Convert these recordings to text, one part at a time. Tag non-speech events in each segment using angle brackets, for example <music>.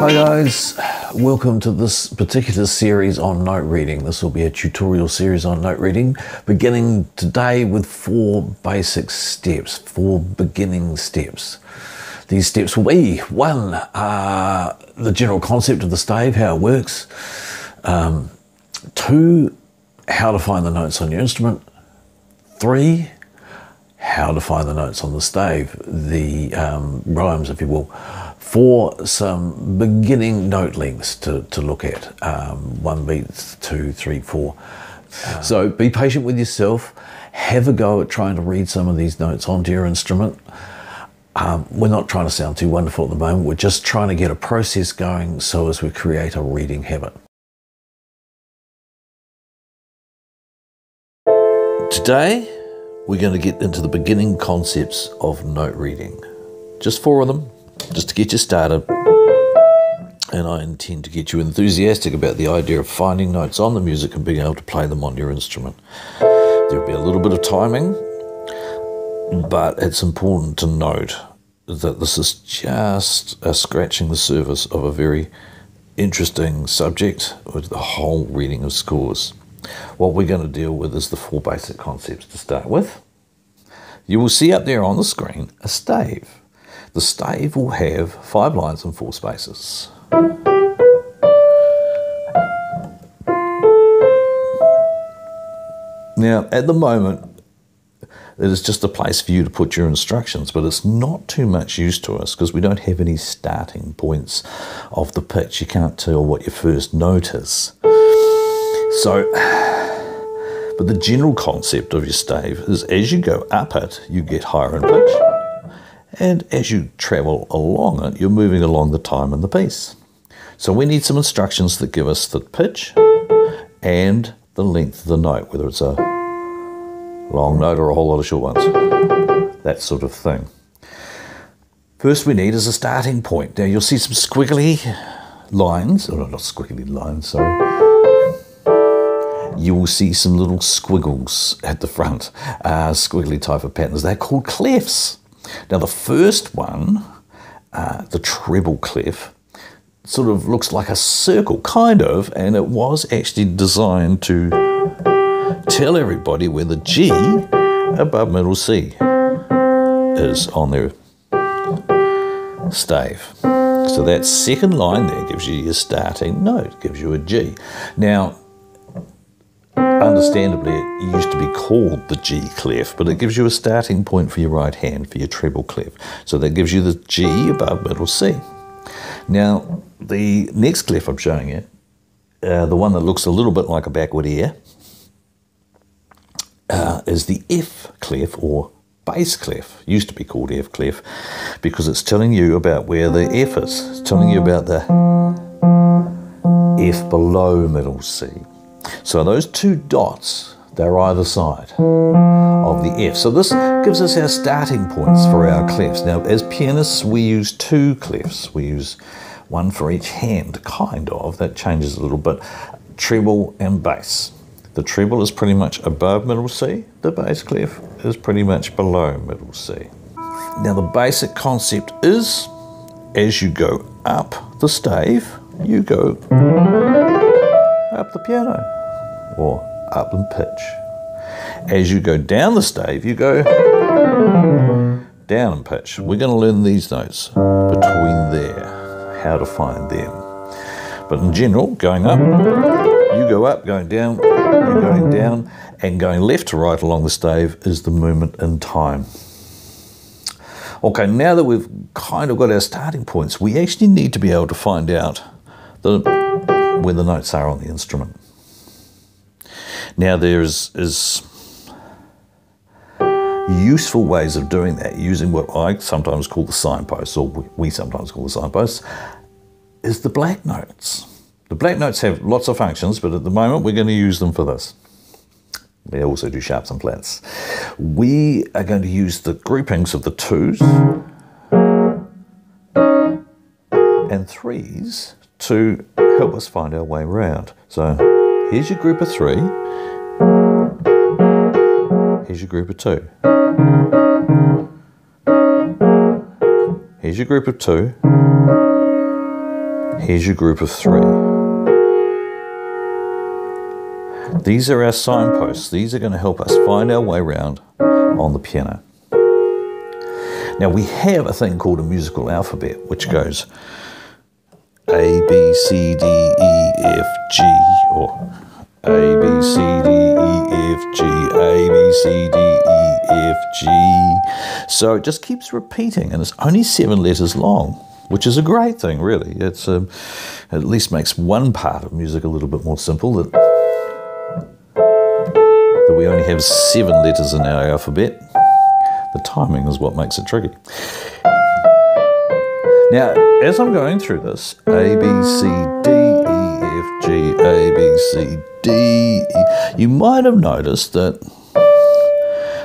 Hi guys, welcome to this particular series on note reading. This will be a tutorial series on note reading, beginning today with four basic steps, four beginning steps. These steps will be one, uh, the general concept of the stave, how it works. Um, two, how to find the notes on your instrument. Three, how to find the notes on the stave, the um, rhymes, if you will for some beginning note lengths to, to look at. Um, one beats, two, three, four. Uh, so be patient with yourself. Have a go at trying to read some of these notes onto your instrument. Um, we're not trying to sound too wonderful at the moment. We're just trying to get a process going so as we create a reading habit. Today, we're going to get into the beginning concepts of note reading. Just four of them, just to get you started. And I intend to get you enthusiastic about the idea of finding notes on the music and being able to play them on your instrument. There'll be a little bit of timing, but it's important to note that this is just a scratching the surface of a very interesting subject with the whole reading of scores. What we're going to deal with is the four basic concepts to start with. You will see up there on the screen a stave. The stave will have five lines and four spaces. Now, at the moment, it is just a place for you to put your instructions, but it's not too much use to us because we don't have any starting points of the pitch. You can't tell what your first note is. So, but the general concept of your stave is as you go up it, you get higher in pitch. And as you travel along it, you're moving along the time and the piece. So we need some instructions that give us the pitch and the length of the note, whether it's a long note or a whole lot of short ones. That sort of thing. First we need is a starting point. Now you'll see some squiggly lines, or not squiggly lines, sorry. You will see some little squiggles at the front, uh, squiggly type of patterns. They're called clefs. Now, the first one, uh, the treble clef, sort of looks like a circle, kind of, and it was actually designed to tell everybody where the G above middle C is on their stave. So that second line there gives you your starting note, gives you a G. Now, Understandably, it used to be called the G clef, but it gives you a starting point for your right hand for your treble clef. So that gives you the G above middle C. Now, the next clef I'm showing you, uh, the one that looks a little bit like a backward ear, uh, is the F clef or bass clef. Used to be called F clef because it's telling you about where the F is. It's telling you about the F below middle C. So those two dots, they're either side of the F. So this gives us our starting points for our clefs. Now, as pianists, we use two clefs. We use one for each hand, kind of. That changes a little bit. Treble and bass. The treble is pretty much above middle C. The bass clef is pretty much below middle C. Now, the basic concept is as you go up the stave, you go up the piano or up in pitch. As you go down the stave, you go down in pitch. We're going to learn these notes between there, how to find them. But in general, going up, you go up, going down, you're going down, and going left to right along the stave is the movement in time. Okay, now that we've kind of got our starting points, we actually need to be able to find out the, where the notes are on the instrument. Now there's is useful ways of doing that using what I sometimes call the signposts, or we sometimes call the signposts, is the black notes. The black notes have lots of functions, but at the moment we're going to use them for this. They also do sharps and flats. We are going to use the groupings of the twos and threes to help us find our way around. So here's your group of three. Here's your group of two. Here's your group of two. Here's your group of three. These are our signposts. These are going to help us find our way around on the piano. Now we have a thing called a musical alphabet, which goes A, B, C, D, E, F, G, or A, B, C, D, E, F, G, A, B, C, D, E, F, G. So it just keeps repeating, and it's only seven letters long, which is a great thing, really. It's um, at least makes one part of music a little bit more simple. That that we only have seven letters in our alphabet. The timing is what makes it tricky. Now, as I'm going through this, A, B, C, D, E, F, G, A, B, C, D, E, you might have noticed that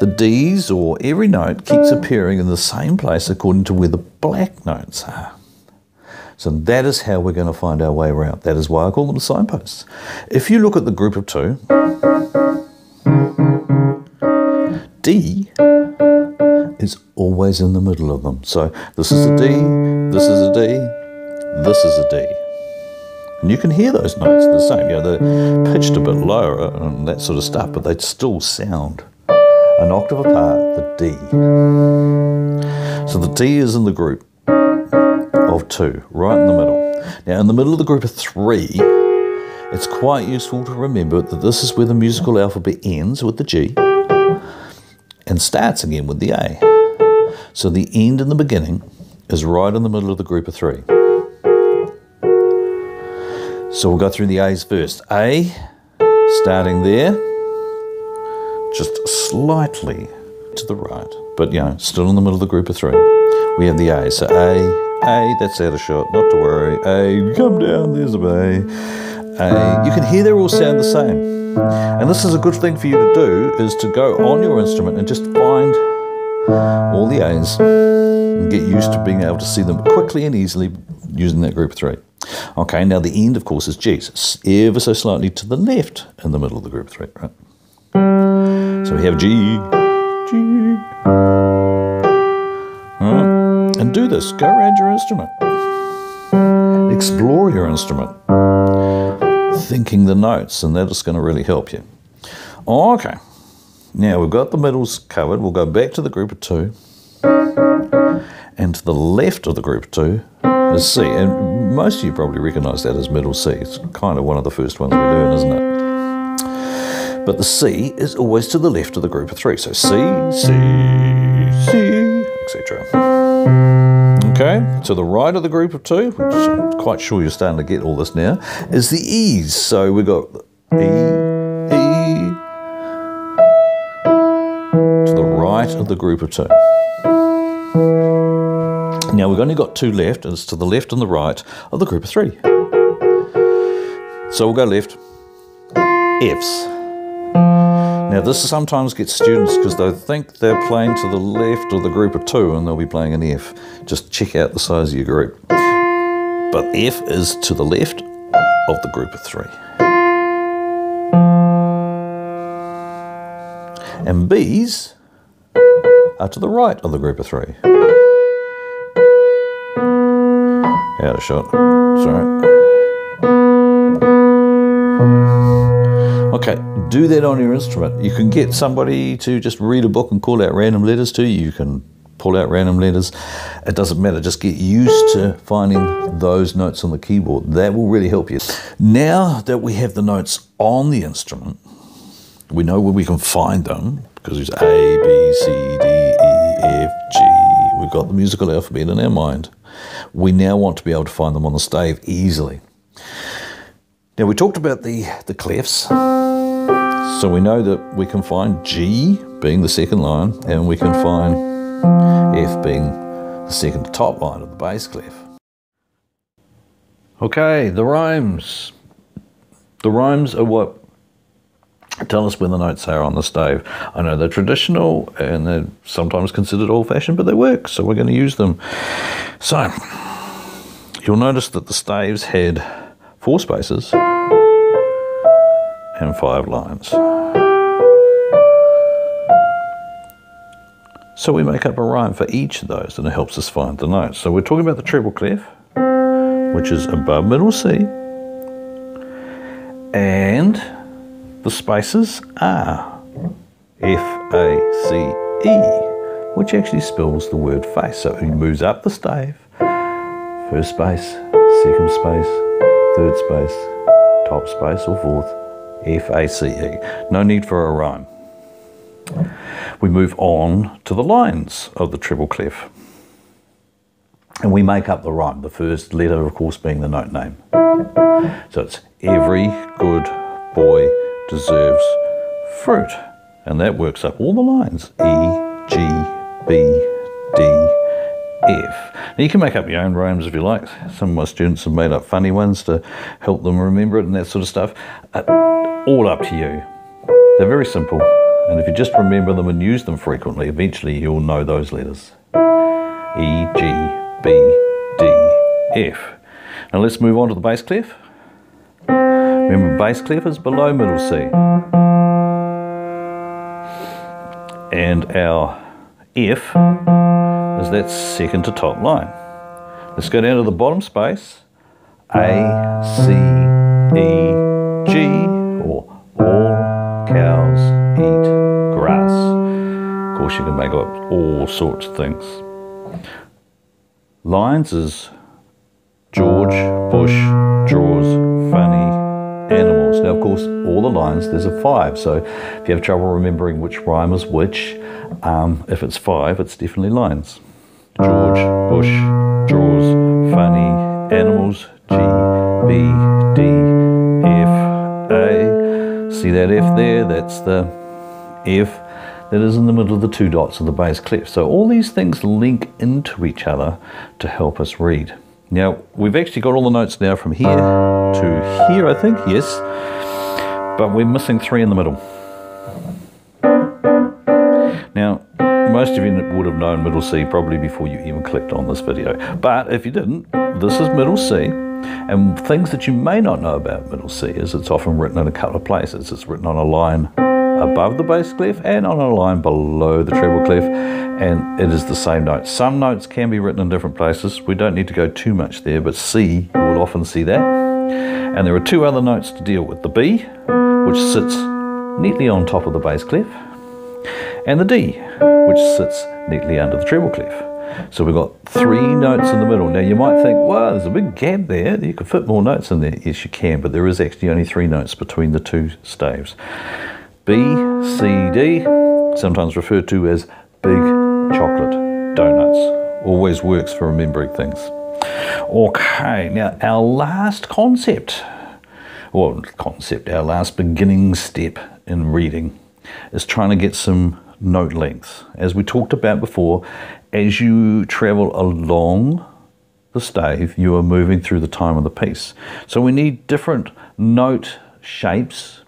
the D's or every note keeps appearing in the same place according to where the black notes are. So that is how we're going to find our way around. That is why I call them signposts. If you look at the group of two, D is always in the middle of them. So this is a D, this is a D, this is a D. And you can hear those notes the same. You know, they're pitched a bit lower and that sort of stuff, but they still sound an octave apart, the D. So the D is in the group of two, right in the middle. Now, in the middle of the group of three, it's quite useful to remember that this is where the musical alphabet ends with the G and starts again with the A. So the end and the beginning is right in the middle of the group of three. So we'll go through the A's first. A, starting there, just slightly to the right, but you know, still in the middle of the group of three. We have the A. So A, A, that's out of shot, not to worry. A, come down, there's a A. A, you can hear they all sound the same. And this is a good thing for you to do, is to go on your instrument and just find all the A's and get used to being able to see them quickly and easily using that group three. Okay, now the end, of course, is G's, ever so slightly to the left in the middle of the group three, right? So we have G, G. Right. And do this, go around your instrument. Explore your instrument thinking the notes, and that is going to really help you. Okay, now we've got the middles covered. We'll go back to the group of two, and to the left of the group of two is C. And most of you probably recognise that as middle C. It's kind of one of the first ones we learn, isn't it? But the C is always to the left of the group of three. So C, C, C, etc. Okay, to the right of the group of two, which I'm quite sure you're starting to get all this now, is the E's. So we've got E, E, to the right of the group of two. Now we've only got two left, and it's to the left and the right of the group of three. So we'll go left, F's. Now, this sometimes gets students because they think they're playing to the left of the group of two and they'll be playing an F. Just check out the size of your group. But F is to the left of the group of three. And B's are to the right of the group of three. Out of shot. Sorry. Okay, do that on your instrument. You can get somebody to just read a book and call out random letters to you. You can pull out random letters. It doesn't matter. Just get used to finding those notes on the keyboard. That will really help you. Now that we have the notes on the instrument, we know where we can find them because there's A, B, C, D, E, F, G. We've got the musical alphabet in our mind. We now want to be able to find them on the stave easily. Now we talked about the, the clefs. So we know that we can find G being the second line and we can find F being the second top line of the bass clef. Okay, the rhymes. The rhymes are what tell us where the notes are on the stave. I know they're traditional and they're sometimes considered old fashioned, but they work, so we're going to use them. So, you'll notice that the staves had four spaces and five lines. So we make up a rhyme for each of those and it helps us find the notes. So we're talking about the treble clef. Which is above middle C, and the spaces are F A C E, which actually spells the word face. So he moves up the stave, first space, second space, third space, top space, or fourth, F A C E. No need for a rhyme. We move on to the lines of the treble clef. And we make up the rhyme, the first letter, of course, being the note name. So it's every good boy deserves fruit. And that works up all the lines E, G, B, D, F. Now you can make up your own rhymes if you like. Some of my students have made up funny ones to help them remember it and that sort of stuff. Uh, all up to you. They're very simple. And if you just remember them and use them frequently, eventually you'll know those letters. E, G, B, D, F. Now let's move on to the bass clef. Remember, bass clef is below middle C. And our F is that second to top line. Let's go down to the bottom space. A, C, E, G, or all cows eat grass. Of course, you can make up all sorts of things. Lines is George Bush draws funny animals. Now, of course, all the lines, there's a five. So if you have trouble remembering which rhyme is which, um, if it's five, it's definitely lines. George Bush draws funny animals. G, B, D, F, A. See that F there? That's the F that is in the middle of the two dots of the bass clef. So all these things link into each other to help us read. Now, we've actually got all the notes now from here to here, I think, yes. But we're missing three in the middle. Most of you would have known middle C probably before you even clicked on this video. But if you didn't, this is middle C. And things that you may not know about middle C is it's often written in a couple of places. It's written on a line above the bass clef and on a line below the treble clef and it is the same note. Some notes can be written in different places. We don't need to go too much there but C, you will often see that. And there are two other notes to deal with. The B, which sits neatly on top of the bass clef and the D, which sits neatly under the treble clef. So we've got three notes in the middle. Now you might think, well, there's a big gap there. You could fit more notes in there. Yes, you can, but there is actually only three notes between the two staves. B, C, D, sometimes referred to as big chocolate donuts. Always works for remembering things. Okay, now our last concept, or concept, our last beginning step in reading is trying to get some note lengths. As we talked about before, as you travel along the stave, you are moving through the time of the piece. So we need different note shapes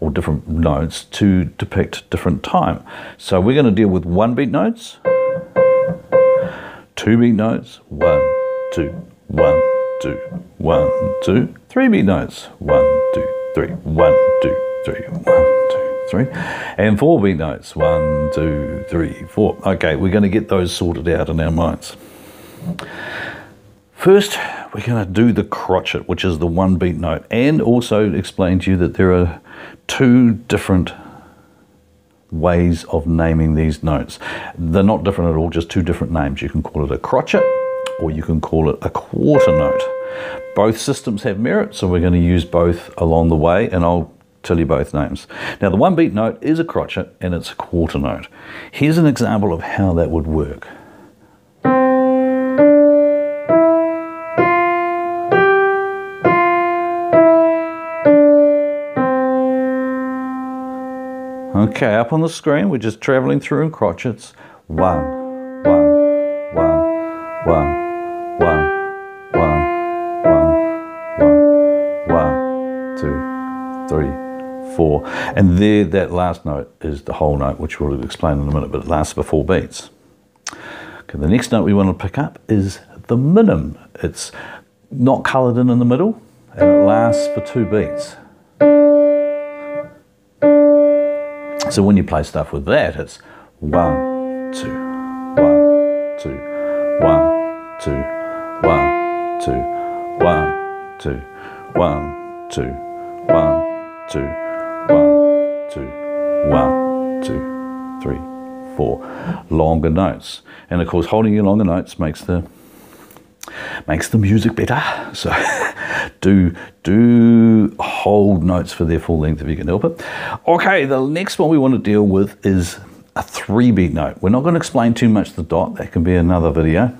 or different notes to depict different time. So we're going to deal with one beat notes, two beat notes, one, two, one, two, one, two, three beat notes, one, two, three, one, two, three, one, three, and four beat notes, one, two, three, four. Okay, we're going to get those sorted out in our minds. First, we're going to do the crotchet, which is the one beat note, and also explain to you that there are two different ways of naming these notes. They're not different at all, just two different names. You can call it a crotchet or you can call it a quarter note. Both systems have merit, so we're going to use both along the way, and I'll tell you both names. Now, the one beat note is a crotchet and it's a quarter note. Here's an example of how that would work. Okay, up on the screen, we're just traveling through in crotchets. One, one, four. And there, that last note is the whole note, which we'll explain in a minute, but it lasts for four beats. Okay, the next note we want to pick up is the minim. It's not coloured in in the middle, and it lasts for two beats. So when you play stuff with that, it's one, two, one, two, one, two, one, two, one, two, one, two, one, two, one, two, one, two, three, four. Longer notes. And of course, holding your longer notes makes the makes the music better. So <laughs> do do hold notes for their full length if you can help it. Okay, the next one we want to deal with is a three beat note. We're not going to explain too much the dot, that can be another video.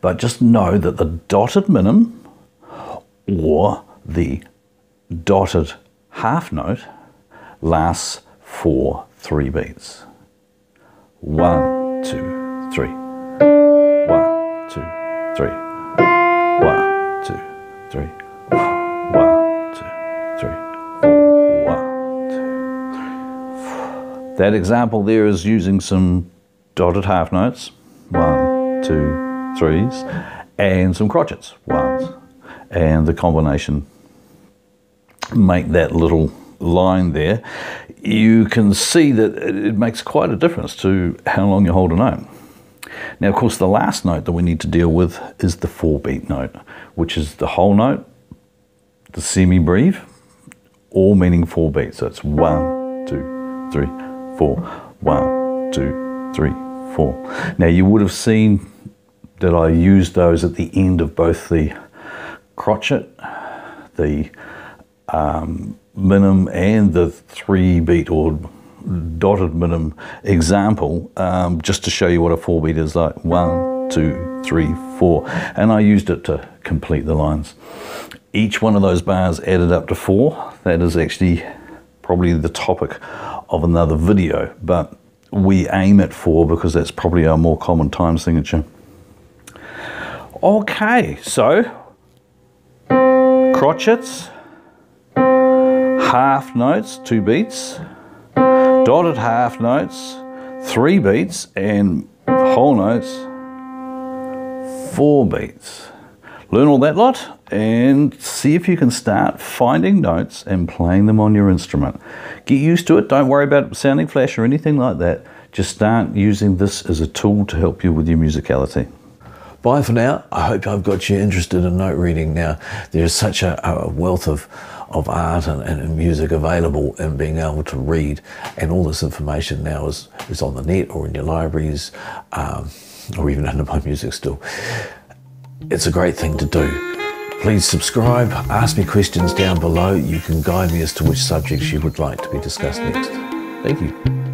But just know that the dotted minim or the dotted half note lasts for three beats. One, two, three. One, two, three. One, two, three. One, two, three. One, two, three. That example there is using some dotted half notes. One, two, threes, and some crotchets, ones. And the combination make that little line there. You can see that it makes quite a difference to how long you hold a note. Now, of course, the last note that we need to deal with is the four beat note, which is the whole note, the semi-breve, all meaning four beats. So it's one, two, three, four, one, two, three, four. Now, you would have seen that I used those at the end of both the crotchet, the um, minim, and the three beat or dotted minim example um, just to show you what a four beat is like. One, two, three, four. And I used it to complete the lines. Each one of those bars added up to four. That is actually probably the topic of another video, but we aim at four because that's probably our more common time signature. Okay, so crotchets, half notes, two beats, dotted half notes, three beats, and whole notes, four beats. Learn all that lot and see if you can start finding notes and playing them on your instrument. Get used to it. Don't worry about sounding flash or anything like that. Just start using this as a tool to help you with your musicality. Bye for now. I hope I've got you interested in note reading now. There's such a, a wealth of, of art and, and, music available and being able to read, and all this information now is, is on the net or in your libraries um, or even <laughs> under my music store. It's a great thing to do. Please subscribe, ask me questions down below. You can guide me as to which subjects you would like to be discussed next. Thank you.